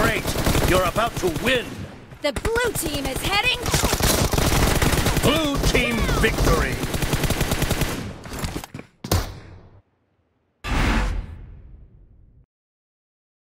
Great! You're about to win! The blue team is heading... Blue team victory!